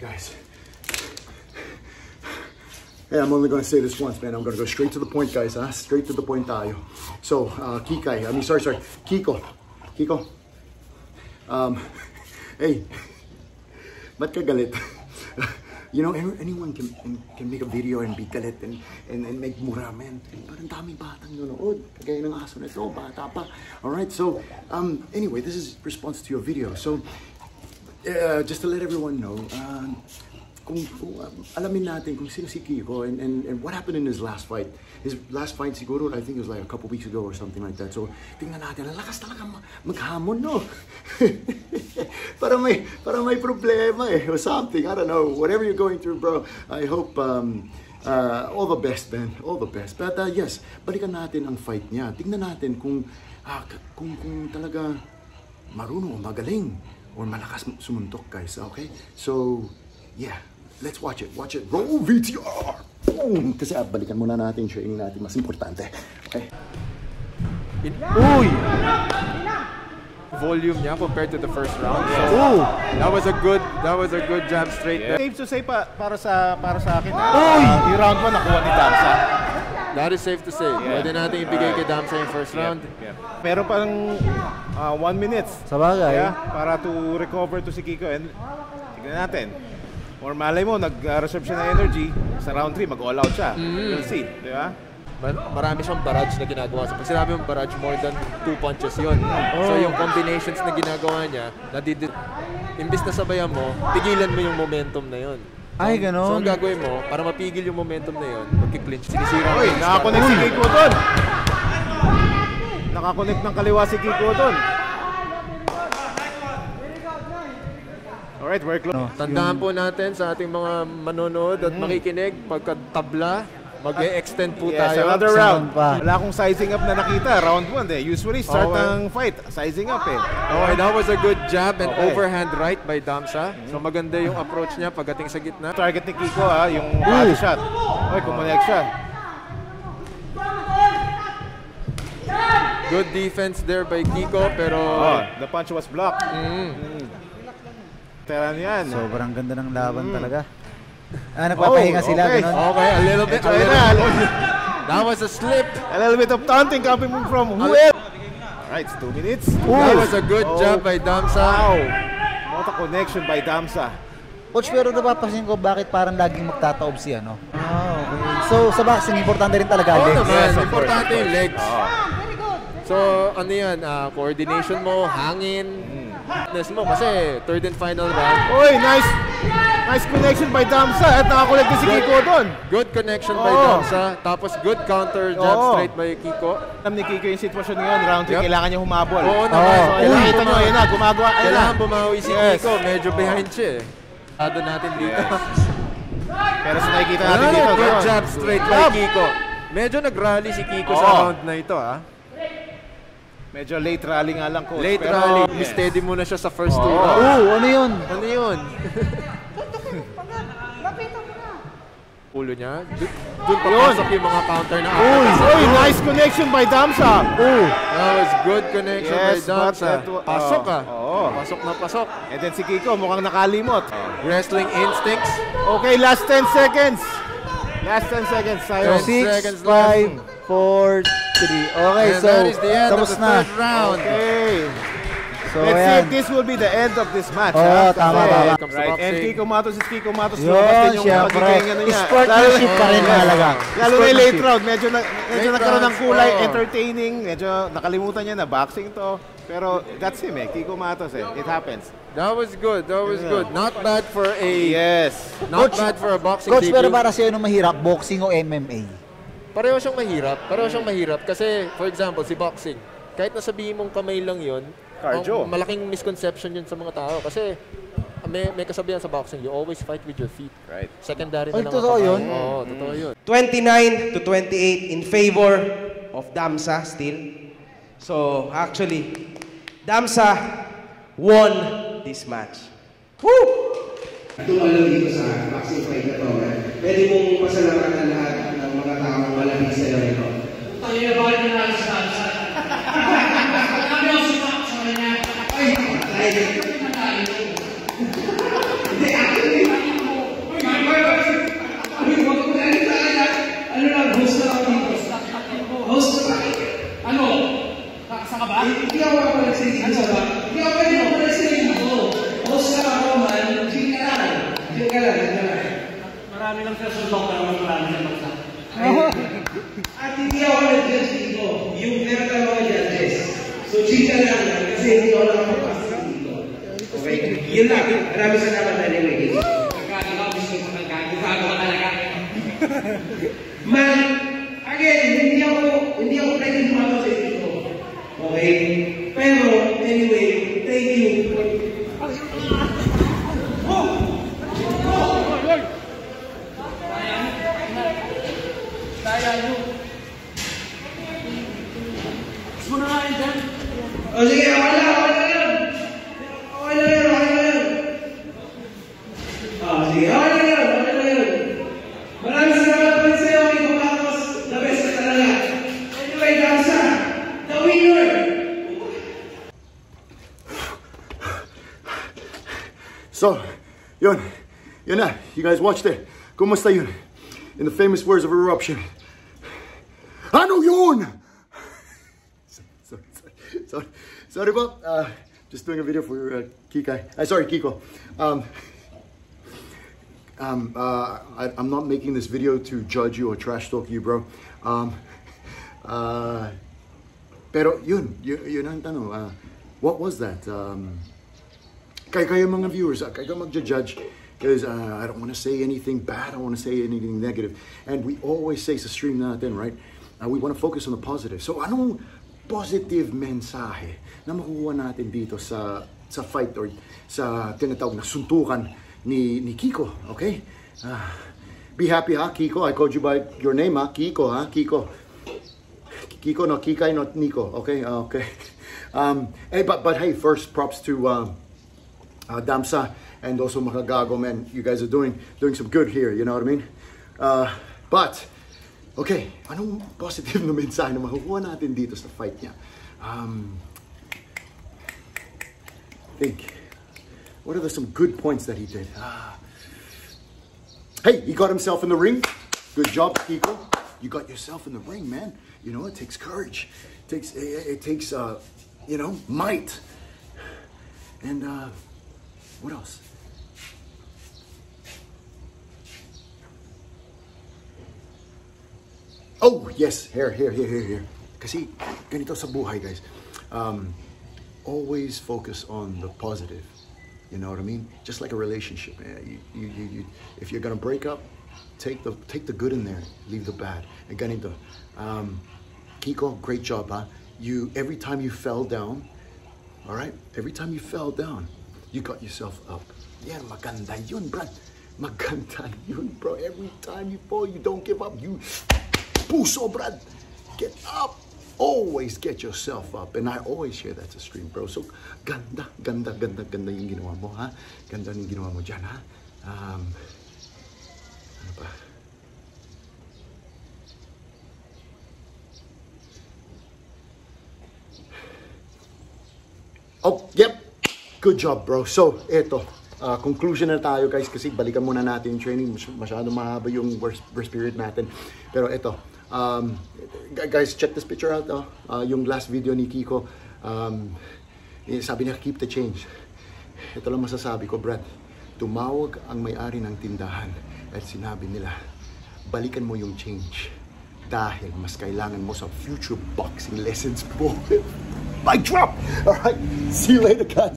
guys. Hey, I'm only gonna say this once, man. I'm gonna go straight to the point, guys. Huh? Straight to the point tayo. So, uh, Kikai, I mean, sorry, sorry, Kiko. Kiko. Um, hey, ba't ka galit? you know, anyone can, can make a video and be galit and, and, and make mura, man. Parang daming batang nanonood. Kagaya ng aso na ito, bata pa. Alright, so, um, anyway, this is response to your video. So, uh, just to let everyone know, uh, kung, kung um, alamin natin kung sino si Kiko and, and, and what happened in his last fight. His last fight siguro, I think it was like a couple weeks ago or something like that. So, tingnan natin, ang lakas talaga ma- maghamon, no? para may, para may problema eh, or something. I don't know. Whatever you're going through, bro, I hope um, uh, all the best, man. All the best. But uh, yes, balikan natin ang fight niya. Tingnan natin kung, ah, kung, kung talaga marunong magaling or malakas sumuntok, guys. Okay? So, yeah. Let's watch it. Watch it. Roll VTR! Boom! Kasi ah, balikan muna natin siya yung natin mas importante. Okay? Uy! Volume niya compared to the first round. So, Ooh! that was a good that was a good jab straight there. Safe to say pa, para sa para sa akin. Uy! Yung round 1 nakuha ni Damsa. That is safe to say. Pwede natin ibigay kay Damsa yung first round. Meron pang 1 minutes. Sa bagay. Yeah, para to recover to si Kiko and tignan natin. Or malay mo, nag-reserve siya ng energy. Sa round 3, mag-all out siya. We'll see. Di ba? Mar- marami siyang barrage na ginagawa. So, pag sinabi mong barrage, more than two punches yon. So yung combinations na ginagawa niya, nadidid imbis na sabayan mo, pigilan mo yung momentum na yon. Ay, So ganon. ang gagawin mo, para mapigil yung momentum na yon, magki-clinch. Sinisira mo Uy, nakakonect si Kiko doon. Nakakonect ng kaliwa si Kiko doon. Alright, we're close. No, Tandaan po natin sa ating mga manonood at makikinig, pagka tabla, mag-e-extend po Yes, tayo. another Sa round. round pa. Wala akong sizing up na nakita. Round 1 eh. Usually start Okay. ng fight. Sizing up eh. Okay, that was a good jab and Okay. overhand right by Damsa. So maganda yung approach niya pagdating sa gitna. Target ni Kiko ha, yung body shot. Oy, kumonect siya. Good defense there by Kiko pero Oh, the punch was blocked. Mm. Teran yan. Sobrang ganda ng laban talaga. Ah, nagpapahinga Oh, sila, okay. ganon. okay, a little bit, a little na. bit. That was a slip. A little bit of taunting coming from whoever. Alright, it's 2 minutes. That was a good Oh. jab by Damsa. Wow. What a connection by Damsa. Coach, pero napapansin ko bakit parang laging magtataob si ano. Ah, okay. So, sa boxing, importante rin talaga Oo legs. naman, Yes, of course, importante yung legs. So, ano yan, ah, coordination mo, hangin, fitness mo. Kasi third and final round, Oy, nice. Nice connection by Damsa at nakakolect din si Kiko doon. good connection by Oo. Damsa. Tapos good counter jab Oo. straight by Kiko. Alam ni Kiko yung sitwasyon ngayon, round 3, Yep. kailangan niya humabol. Oo naman. So, Kailangan nakita nyo, bumawi. na, gumagawa. ayun na. Kailangan bumawi si Yes. Kiko. Medyo behind siya eh. Ado natin dito. Pero sa nakikita natin Ano, dito, good jab straight by Jab. Kiko. Medyo nag-rally si Kiko sa Oo. round na ito ah. Medyo late rally nga lang, coach. Late Pero, rally. yes. Misteady muna siya sa first two Oo. Oo, ano yun? Ano yun? Ulo niya. Doon papasok yung mga counter na Uy, uy, nice connection by Damsa. Oo. That was good connection Yes, by Damsa. wa- Pasok oh, ah. oo. Pasok na pasok. And then si Kiko, mukhang nakalimot. Wrestling instincts. Okay, last 10 seconds. Last 10 seconds, Sayo. Six 6, seconds left. 5, 4, 3. Okay, And so, that is the end of tapos the na. third round. Okay. So, Let's see ayan. if this will be the end of this match. Oo, ha? tama, tama. Right, and boxing. Kiko Matos is Kiko Matos. Yun, Lumabas din yung niya. Sportsmanship pa rin mahalaga. Lalo na late round, medyo, na, medyo Late nagkaroon ng kulay, oo. entertaining, medyo nakalimutan niya na boxing to. Pero that's him eh, Kiko Matos eh. It happens. That was good. That was good. Not bad for a Yes. not Coach- bad for a boxing Coach, pero debut. para sa'yo ano mahirap, boxing o MMA? Pareho siyang mahirap. Pareho siyang mahirap kasi for example, si boxing, kahit nasabihin mong kamay lang 'yon, Cardio. malaking misconception 'yun sa mga tao kasi may, may kasabihan sa boxing, you always fight with your feet. Right. Secondary Ay, na lang totoo ang kamay. yun? Oo, totoo yun. 29 to 28 in favor of Damsa still. So actually, Damsa won this match. Woo! Tumalo dito sa boxing fight na to. Pwede mong pasalamatan lahat ng mga taong malamig sa iyo ito. Tayo na bakit nanalo sa Tansa? Marami ako sumak sa kanya. Ay, Ay, matalo. Hindi, actually, ka ba? Hindi ako makapagsisi dito sa ba? Hindi ako pwede ka ako man, Gin ka lang. Gin ka lang, gin ka lang. Marami lang sa sulok pero mas marami sa bagsak. At hindi ako nag-judge dito. Yung meron ka mga judges. So, Gin ka lang kasi hindi ako nakapapasok dito. Okay? Yun lang. Maraming salamat anyway. Kagano ka, gusto ko kagano. Kagano ka talaga. Man, again, hindi ako, hindi ako pwede dito. Okay? Pero, anyway, thank you. Gusto mo na nga yun dyan? O sige, okay lang, okay lang yan. Okay lang yan, okay lang yan. Ah, sige, okay You guys watched it. Kumusta yun? In the famous words of eruption. Ano yun? sorry, sorry, sorry, sorry po. Uh, just doing a video for uh, Kikai. Uh, sorry, Kiko. Um, um, uh, I, I'm not making this video to judge you or trash talk you, bro. Um, uh, pero yun, yun, ang tanong. Uh, what was that? Um, kayo mga viewers, uh, kayo magja-judge because uh, I don't want to say anything bad, I don't want to say anything negative. And we always say sa stream natin, right? Uh, we want to focus on the positive. So anong positive mensahe na makukuha natin dito sa sa fight or sa tinatawag na suntukan ni ni Kiko, okay? Uh, be happy ha, Kiko. I called you by your name ha, Kiko ha, Kiko. Kiko, no Kikai, not Nico. Okay, uh, okay. Um, hey, but but hey, first props to um, uh, Damsa and also Makagago, man. You guys are doing doing some good here. You know what I mean? Uh, but okay, anong positive na mensahe na makukuha natin dito sa fight niya? Um, think. What are the some good points that he did? Ah. Hey, he got himself in the ring. Good job, Kiko. You got yourself in the ring, man. You know, it takes courage. It takes it, it takes uh, you know, might. And uh what else? Oh, yes. Here, here, here, here, here. Kasi ganito sa buhay, guys. Um, always focus on the positive. You know what I mean? Just like a relationship. man. You, you, you, you, if you're gonna break up, take the take the good in there, leave the bad. And ganito. Um, Kiko, great job, huh? You every time you fell down, all right. Every time you fell down, you got yourself up. Yeah, maganda yun, Brad. Maganda yun, bro. Every time you fall, you don't give up. You puso, Brad. Get up. Always get yourself up. And I always share that to stream, bro. So, ganda, ganda, ganda, ganda yung ginawa mo, ha? Ganda yung ginawa mo dyan, ha? Um, ano? Oh, yep. Good job, bro. So, eto. Uh, conclusion na tayo, guys, kasi balikan muna natin yung training. Mas- Masyado mahaba yung rest, rest period natin. Pero eto. Um, gu- guys, check this picture out. Oh. Uh, yung last video ni Kiko. Um, eh, sabi niya, keep the change. Ito lang masasabi ko, Brad. Tumawag ang may-ari ng tindahan at sinabi nila, balikan mo yung change dahil mas kailangan mo sa future boxing lessons mo. Mic drop! Alright, see you later guys.